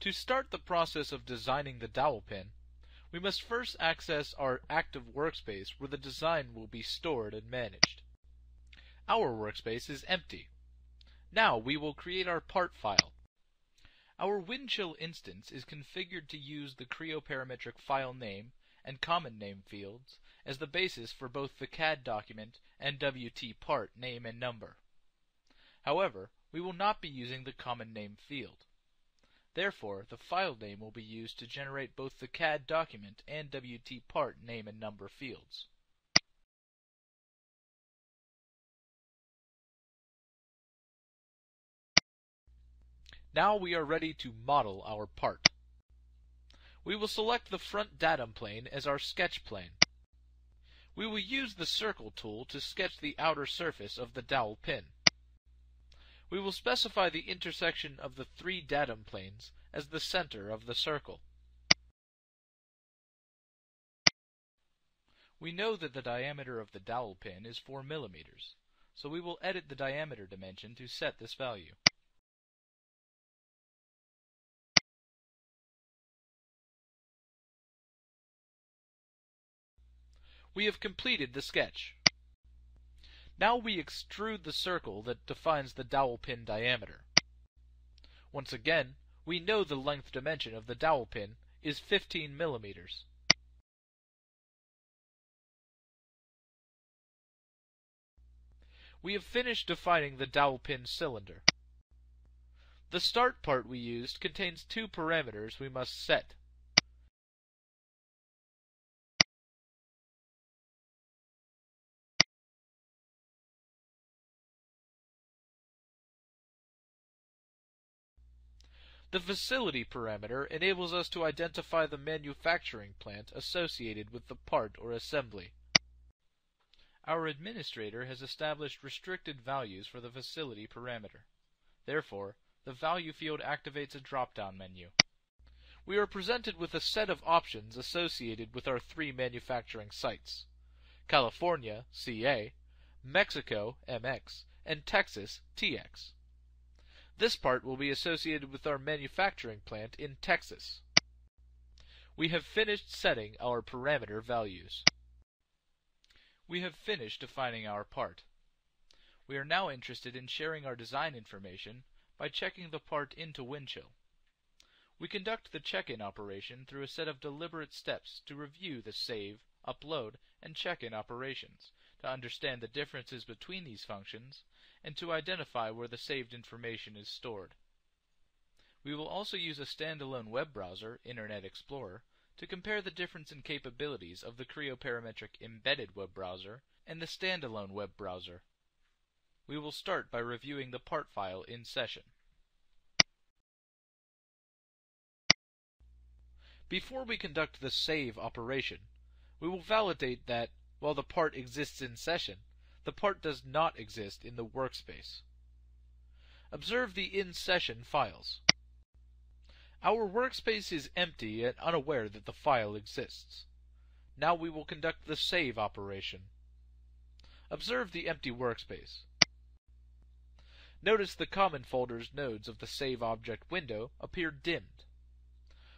To start the process of designing the dowel pin, we must first access our active workspace where the design will be stored and managed. Our workspace is empty. Now we will create our part file. Our Windchill instance is configured to use the Creo parametric file name and common name fields as the basis for both the CAD document and WT part name and number. However, we will not be using the common name field. Therefore, the file name will be used to generate both the CAD document and WT part name and number fields. Now we are ready to model our part. We will select the front datum plane as our sketch plane. We will use the circle tool to sketch the outer surface of the dowel pin. We will specify the intersection of the three datum planes as the center of the circle. We know that the diameter of the dowel pin is 4 millimeters, so we will edit the diameter dimension to set this value. We have completed the sketch. Now we extrude the circle that defines the dowel pin diameter. Once again, we know the length dimension of the dowel pin is 15 millimeters. We have finished defining the dowel pin cylinder. The start part we used contains two parameters we must set. The facility parameter enables us to identify the manufacturing plant associated with the part or assembly. Our administrator has established restricted values for the facility parameter. Therefore, the value field activates a drop-down menu. We are presented with a set of options associated with our three manufacturing sites. California, CA, Mexico, MX, and Texas, TX. This part will be associated with our manufacturing plant in Texas. We have finished setting our parameter values. We have finished defining our part. We are now interested in sharing our design information by checking the part into Windchill. We conduct the check-in operation through a set of deliberate steps to review the save, upload, and check-in operations, to understand the differences between these functions, and to identify where the saved information is stored. We will also use a standalone web browser, Internet Explorer, to compare the difference in capabilities of the Creo Parametric embedded web browser and the standalone web browser. We will start by reviewing the part file in session. Before we conduct the save operation, we will validate that, while the part exists in session, the part does not exist in the workspace. Observe the in-session files. Our workspace is empty and unaware that the file exists. Now we will conduct the save operation. Observe the empty workspace. Notice the common folders nodes of the Save Object window appear dimmed.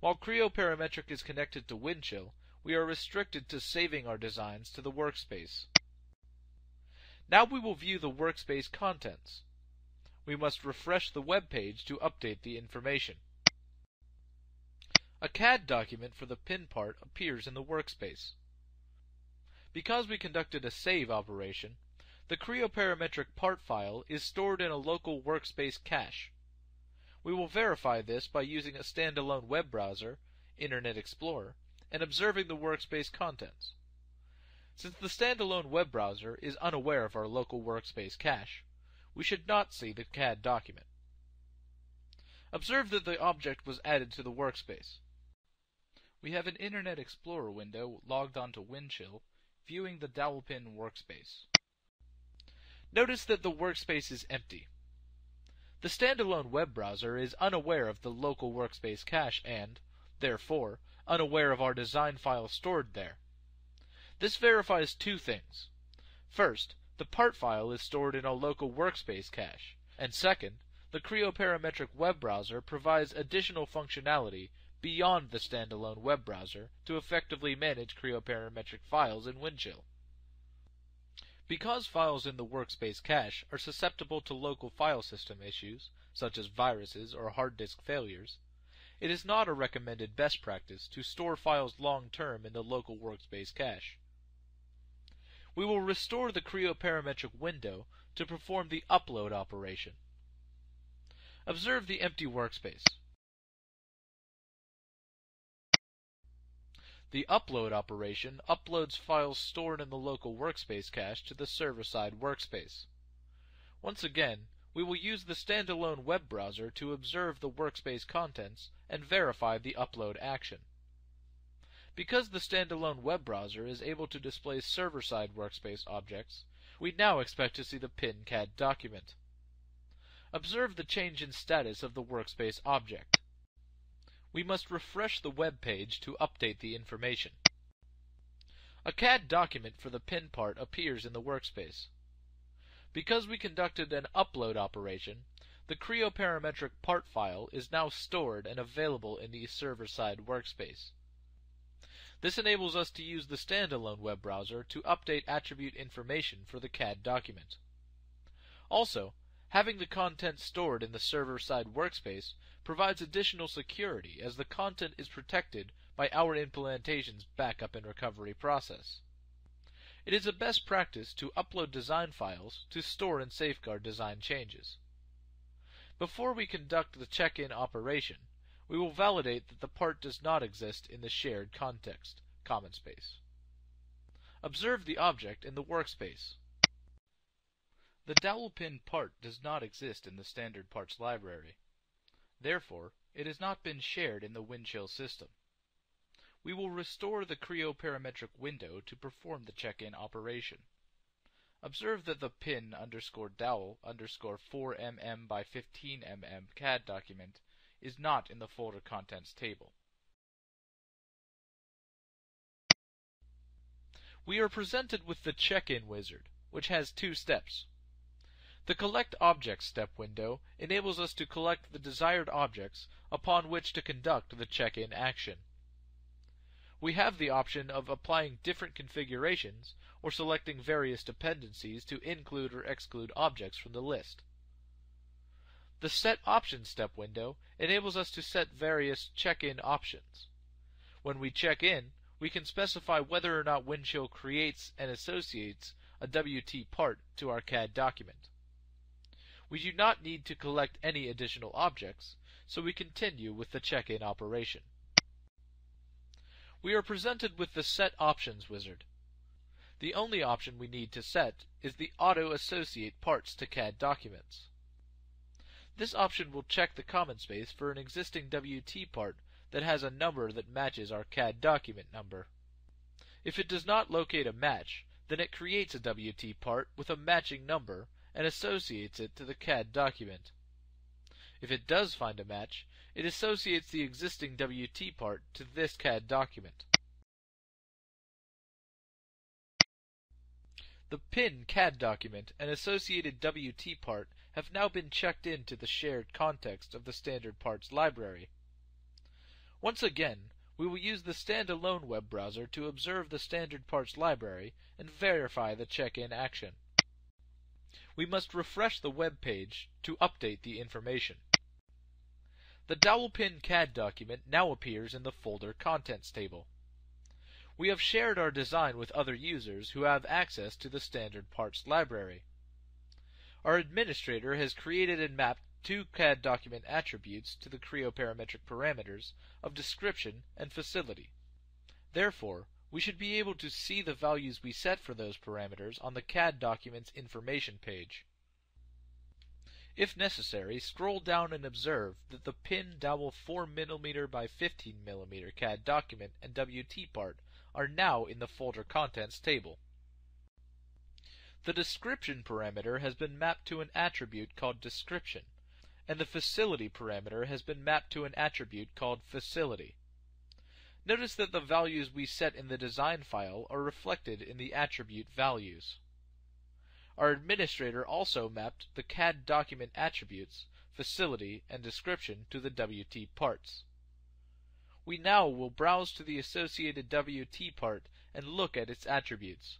While Creo Parametric is connected to Windchill, we are restricted to saving our designs to the workspace. Now we will view the workspace contents. We must refresh the web page to update the information. A CAD document for the pin part appears in the workspace. Because we conducted a save operation, the Creo parametric part file is stored in a local workspace cache. We will verify this by using a standalone web browser, Internet Explorer, and observing the workspace contents. Since the standalone web browser is unaware of our local workspace cache, we should not see the CAD document. Observe that the object was added to the workspace. We have an Internet Explorer window logged onto Windchill, viewing the dowelpin workspace. Notice that the workspace is empty. The standalone web browser is unaware of the local workspace cache and, therefore, unaware of our design file stored there. This verifies two things. First, the part file is stored in a local workspace cache, and second, the Creo Parametric web browser provides additional functionality beyond the standalone web browser to effectively manage Creo Parametric files in Windchill. Because files in the workspace cache are susceptible to local file system issues, such as viruses or hard disk failures, it is not a recommended best practice to store files long term in the local workspace cache. We will restore the Creo parametric window to perform the upload operation. Observe the empty workspace. The upload operation uploads files stored in the local workspace cache to the server-side workspace. Once again, we will use the standalone web browser to observe the workspace contents and verify the upload action. Because the standalone web browser is able to display server-side workspace objects, we now expect to see the pin CAD document. Observe the change in status of the workspace object. We must refresh the web page to update the information. A CAD document for the pin part appears in the workspace. Because we conducted an upload operation, the Creo parametric part file is now stored and available in the server-side workspace. This enables us to use the standalone web browser to update attribute information for the CAD document. Also, having the content stored in the server-side workspace provides additional security as the content is protected by our implementation's backup and recovery process. It is a best practice to upload design files to store and safeguard design changes. Before we conduct the check-in operation, we will validate that the part does not exist in the shared context, common space. Observe the object in the workspace. The dowel pin part does not exist in the standard parts library. Therefore, it has not been shared in the Windchill system we will restore the Creo parametric window to perform the check-in operation. Observe that the pin underscore dowel underscore 4mm by 15mm CAD document is not in the folder contents table. We are presented with the check-in wizard, which has two steps. The Collect Objects step window enables us to collect the desired objects upon which to conduct the check-in action we have the option of applying different configurations or selecting various dependencies to include or exclude objects from the list. The Set Options step window enables us to set various check-in options. When we check in, we can specify whether or not Windchill creates and associates a WT part to our CAD document. We do not need to collect any additional objects, so we continue with the check-in operation we are presented with the Set Options wizard. The only option we need to set is the Auto Associate Parts to CAD Documents. This option will check the common space for an existing WT part that has a number that matches our CAD document number. If it does not locate a match, then it creates a WT part with a matching number and associates it to the CAD document. If it does find a match, it associates the existing WT part to this CAD document. The PIN CAD document and associated WT part have now been checked into the shared context of the standard parts library. Once again, we will use the standalone web browser to observe the standard parts library and verify the check-in action. We must refresh the web page to update the information. The dowelpin CAD document now appears in the folder contents table. We have shared our design with other users who have access to the standard parts library. Our administrator has created and mapped two CAD document attributes to the Creo parametric parameters of description and facility. Therefore, we should be able to see the values we set for those parameters on the CAD document's information page. If necessary, scroll down and observe that the pin dowel 4mm by 15mm CAD document and WT part are now in the folder contents table. The description parameter has been mapped to an attribute called description, and the facility parameter has been mapped to an attribute called facility. Notice that the values we set in the design file are reflected in the attribute values. Our administrator also mapped the CAD document attributes facility, and description to the WT parts. We now will browse to the associated WT part and look at its attributes.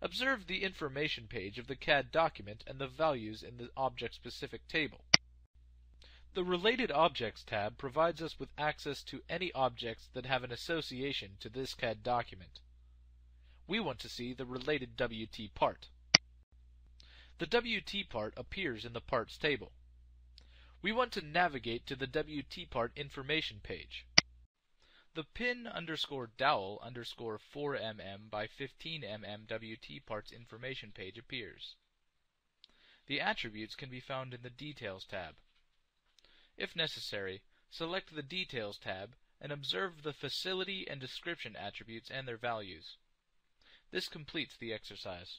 Observe the information page of the CAD document and the values in the object-specific table. The Related Objects tab provides us with access to any objects that have an association to this CAD document. We want to see the related WT part. The WT part appears in the parts table. We want to navigate to the WT part information page. The pin underscore dowel underscore 4mm by 15mm WT parts information page appears. The attributes can be found in the Details tab. If necessary, select the Details tab and observe the facility and description attributes and their values. This completes the exercise.